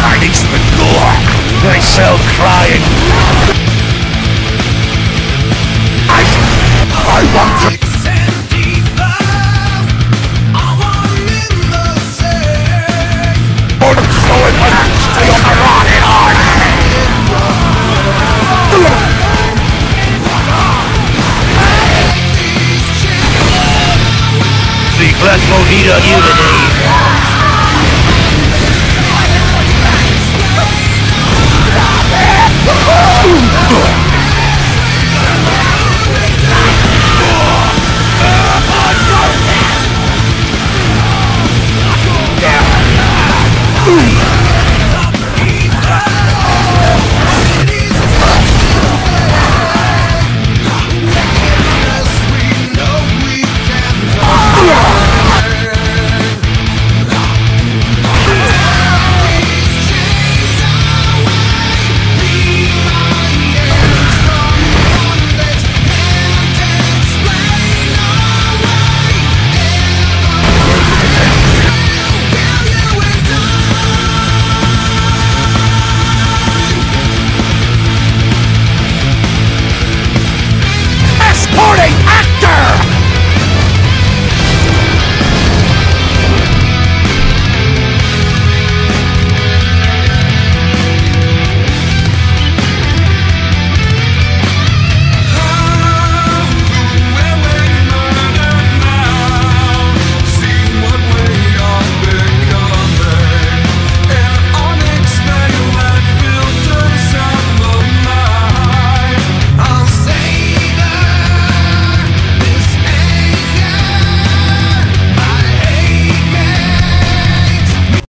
Harness the gore, myself crying. I, I want to... First mojito Unity. today.